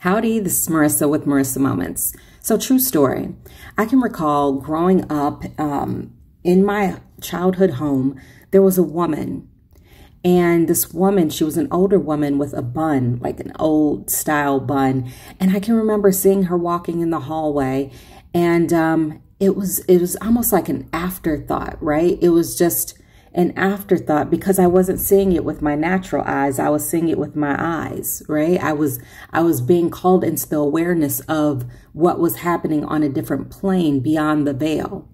Howdy, this is Marisa with Marisa Moments. So, true story. I can recall growing up um, in my childhood home, there was a woman. And this woman, she was an older woman with a bun, like an old style bun. And I can remember seeing her walking in the hallway. And um, it was it was almost like an afterthought, right? It was just an afterthought because I wasn't seeing it with my natural eyes. I was seeing it with my eyes, right? I was I was being called into the awareness of what was happening on a different plane beyond the veil.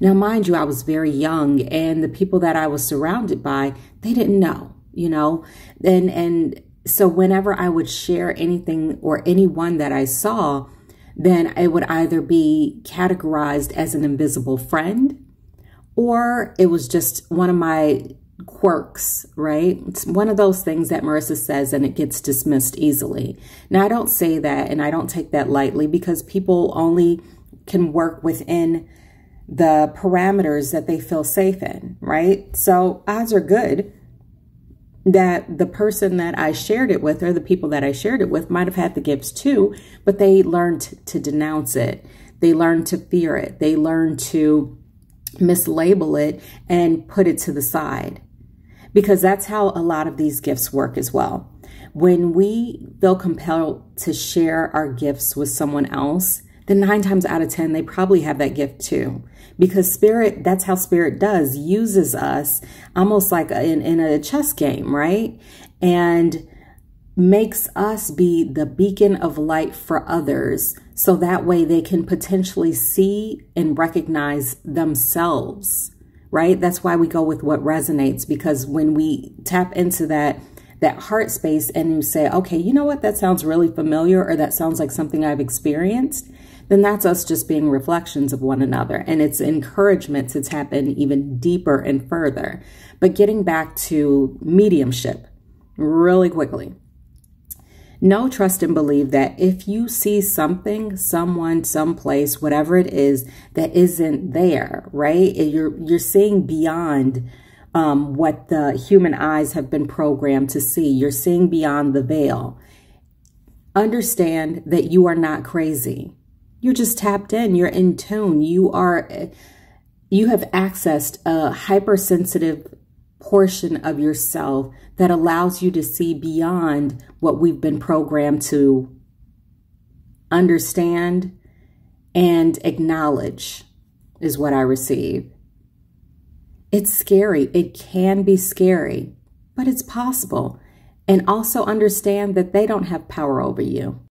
Now, mind you, I was very young and the people that I was surrounded by, they didn't know, you know. And and so whenever I would share anything or anyone that I saw, then it would either be categorized as an invisible friend or it was just one of my quirks, right? It's one of those things that Marisa says and it gets dismissed easily. Now, I don't say that and I don't take that lightly because people only can work within the parameters that they feel safe in, right? So odds are good that the person that I shared it with or the people that I shared it with might have had the gifts too, but they learned to denounce it. They learned to fear it. They learned to mislabel it and put it to the side. Because that's how a lot of these gifts work as well. When we feel compelled to share our gifts with someone else, then nine times out of 10, they probably have that gift too. Because spirit, that's how spirit does, uses us almost like in, in a chess game, right? And makes us be the beacon of light for others so that way they can potentially see and recognize themselves right? That's why we go with what resonates because when we tap into that that heart space and you say okay you know what? That sounds really familiar or that sounds like something i've experienced then that's us just being reflections of one another. And it's encouragement to tap in even deeper and further. But getting back to mediumship really quickly Know, trust, and believe that if you see something, someone, someplace, whatever it is that isn't there, right? You're you're seeing beyond um, what the human eyes have been programmed to see. You're seeing beyond the veil. Understand that you are not crazy. You're just tapped in. You're in tune. You are. You have accessed a hypersensitive portion of yourself that allows you to see beyond what we've been programmed to understand and acknowledge, is what I receive. It's scary. It can be scary, but it's possible. And also understand that they don't have power over you.